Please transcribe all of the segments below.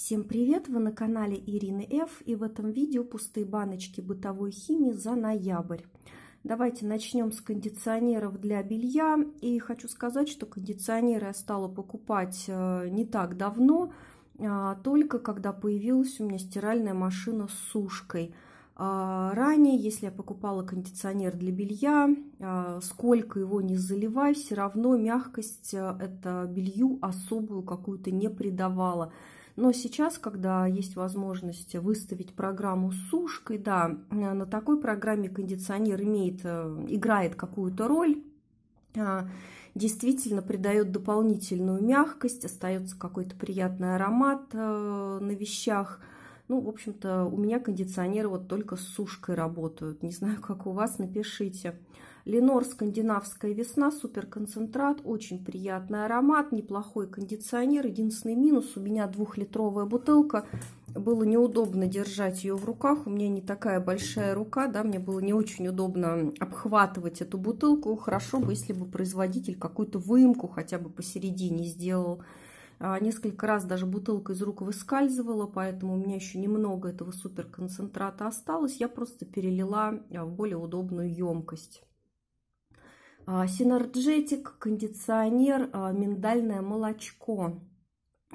Всем привет! Вы на канале Ирины Ф. И в этом видео пустые баночки бытовой химии за ноябрь. Давайте начнем с кондиционеров для белья. И хочу сказать, что кондиционеры я стала покупать э, не так давно, а только когда появилась у меня стиральная машина с сушкой – ранее, если я покупала кондиционер для белья, а, сколько его не заливай, все равно мягкость а, это белью особую какую-то не придавала. Но сейчас, когда есть возможность выставить программу с сушкой, да, на такой программе кондиционер имеет, играет какую-то роль, действительно придает дополнительную мягкость, остается какой-то приятный аромат на вещах – ну, в общем-то, у меня кондиционеры вот только с сушкой работают. Не знаю, как у вас, напишите. Ленор «Скандинавская весна», суперконцентрат, очень приятный аромат, неплохой кондиционер. Единственный минус, у меня двухлитровая бутылка, было неудобно держать ее в руках, у меня не такая большая рука, да, мне было не очень удобно обхватывать эту бутылку. Хорошо бы, если бы производитель какую-то выемку хотя бы посередине сделал. А, несколько раз даже бутылка из рук выскальзывала, поэтому у меня еще немного этого суперконцентрата осталось. Я просто перелила а, в более удобную емкость. Синерджетик, кондиционер, а, миндальное молочко.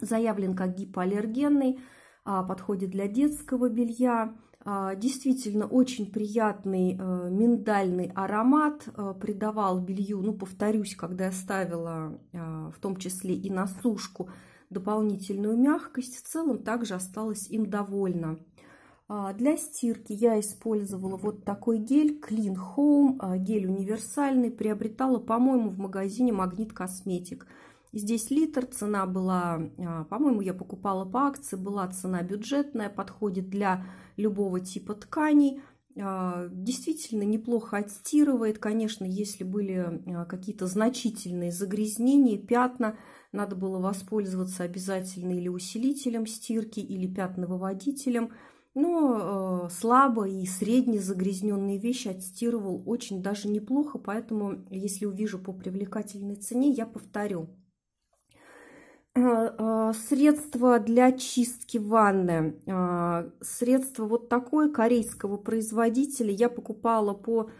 Заявлен как гипоаллергенный, подходит для детского белья. Действительно очень приятный миндальный аромат придавал белью, ну повторюсь, когда я ставила в том числе и на сушку, дополнительную мягкость. В целом также осталась им довольна. Для стирки я использовала вот такой гель Clean Home, гель универсальный. Приобретала, по-моему, в магазине Магнит Косметик. Здесь литр, цена была, по-моему, я покупала по акции, была цена бюджетная, подходит для любого типа тканей. Действительно неплохо отстирывает. Конечно, если были какие-то значительные загрязнения, пятна, надо было воспользоваться обязательно или усилителем стирки, или пятновыводителем. Но слабо и средне загрязненные вещи отстирывал очень даже неплохо, поэтому если увижу по привлекательной цене, я повторю. Э, э, средство для чистки ванны. Э, средство вот такое корейского производителя я покупала по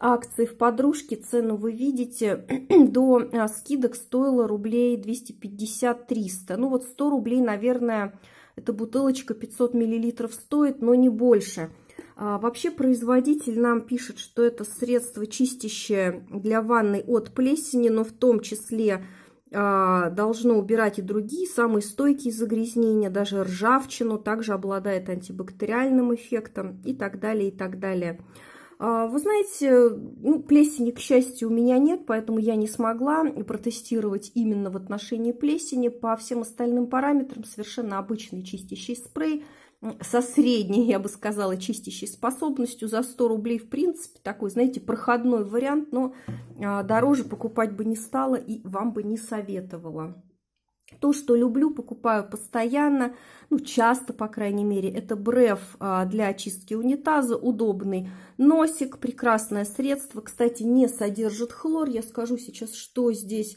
акции в подружке. Цену вы видите. До скидок стоило рублей 250-300. Ну вот 100 рублей, наверное, эта бутылочка 500 миллилитров стоит, но не больше. А, вообще производитель нам пишет, что это средство чистящее для ванны от плесени, но в том числе должно убирать и другие самые стойкие загрязнения, даже ржавчину, также обладает антибактериальным эффектом и так далее, и так далее. А, вы знаете, ну, плесени, к счастью, у меня нет, поэтому я не смогла протестировать именно в отношении плесени. По всем остальным параметрам совершенно обычный чистящий спрей – со средней, я бы сказала, чистящей способностью за 100 рублей, в принципе, такой, знаете, проходной вариант, но а, дороже покупать бы не стала и вам бы не советовала. То, что люблю, покупаю постоянно, ну, часто, по крайней мере, это бреф а, для очистки унитаза, удобный носик, прекрасное средство, кстати, не содержит хлор, я скажу сейчас, что здесь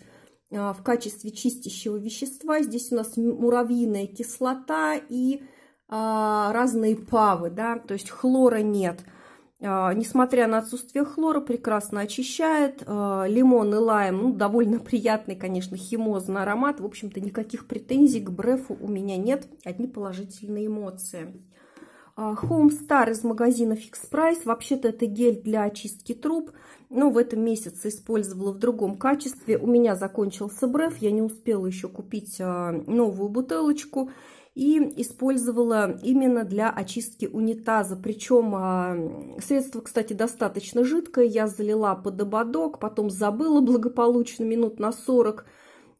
а, в качестве чистящего вещества, здесь у нас муравьиная кислота и разные павы, да, то есть хлора нет. А, несмотря на отсутствие хлора, прекрасно очищает. А, лимон и лайм, ну, довольно приятный, конечно, химозный аромат. В общем-то, никаких претензий к брефу у меня нет, одни положительные эмоции. Home Star из магазина Fix Price. Вообще-то это гель для очистки труб. Но в этом месяце использовала в другом качестве. У меня закончился бреф. Я не успела еще купить новую бутылочку и использовала именно для очистки унитаза. Причем а, средство, кстати, достаточно жидкое. Я залила под ободок, потом забыла благополучно минут на 40.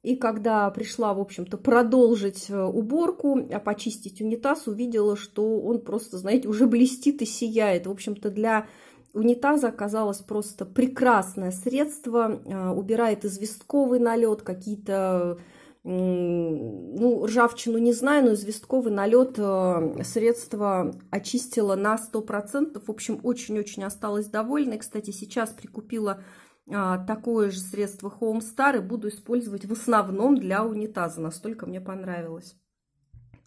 И когда пришла, в общем-то, продолжить э, уборку, а почистить унитаз, увидела, что он просто, знаете, уже блестит и сияет. В общем-то, для унитаза оказалось просто прекрасное средство. А, убирает известковый налет, какие-то ну, ржавчину не знаю, но известковый налет э, средства очистила на 100%. В общем, очень-очень осталась довольна. И, кстати, сейчас прикупила а, такое же средство Home Star и буду использовать в основном для унитаза. Настолько мне понравилось.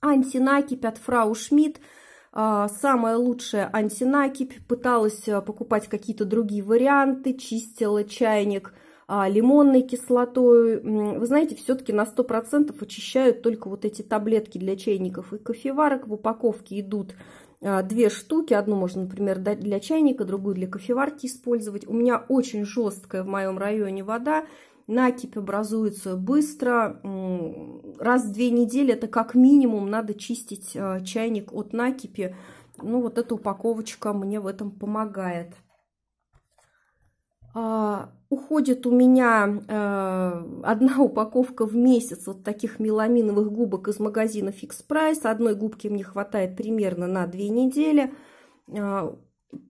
Антинакипь от Фрау Шмидт. А, самая лучшая антинакипь. Пыталась покупать какие-то другие варианты, чистила чайник лимонной кислотой. Вы знаете, все-таки на 100% очищают только вот эти таблетки для чайников и кофеварок. В упаковке идут две штуки. Одну можно, например, дать для чайника, другую для кофеварки использовать. У меня очень жесткая в моем районе вода. Накипь образуется быстро. Раз в две недели это как минимум надо чистить э, чайник от накипи. Ну, вот эта упаковочка мне в этом помогает. А, уходит у меня э, одна упаковка в месяц вот таких меламиновых губок из магазина Fix Price. Одной губки мне хватает примерно на две недели. А,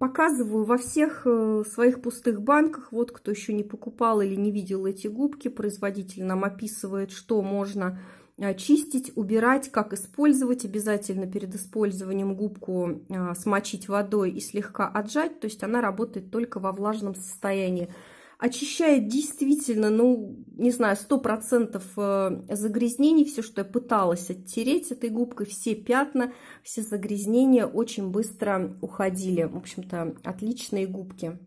Показываю во всех э, своих пустых банках. Вот кто еще не покупал или не видел эти губки, производитель нам описывает, что можно э, чистить, убирать, как использовать. Обязательно перед использованием губку э, смочить водой и слегка отжать. То есть она работает только во влажном состоянии очищает действительно, ну, не знаю, сто процентов э, загрязнений. Все, что я пыталась оттереть этой губкой, все пятна, все загрязнения очень быстро уходили. В общем-то, отличные губки.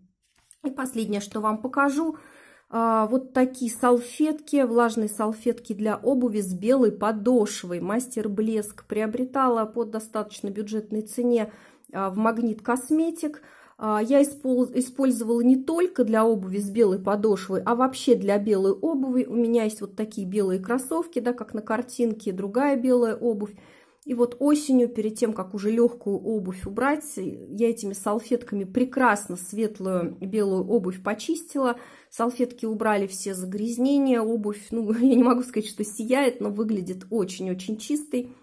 И последнее, что вам покажу, э, вот такие салфетки, влажные салфетки для обуви с белой подошвой. Мастер Блеск приобретала по достаточно бюджетной цене э, в Магнит Косметик. А, я использовала не только для обуви с белой подошвой, а вообще для белой обуви. У меня есть вот такие белые кроссовки, да, как на картинке, другая белая обувь. И вот осенью, перед тем, как уже легкую обувь убрать, я этими салфетками прекрасно светлую белую обувь почистила. Салфетки убрали все загрязнения, обувь, ну, я не могу сказать, что сияет, но выглядит очень-очень чистой.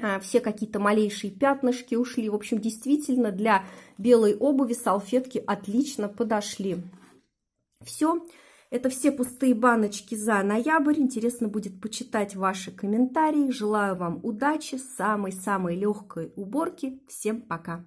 А, все какие-то малейшие пятнышки ушли. В общем, действительно для белой обуви салфетки отлично подошли. Все. Это все пустые баночки за ноябрь. Интересно будет почитать ваши комментарии. Желаю вам удачи, самой-самой легкой уборки. Всем пока!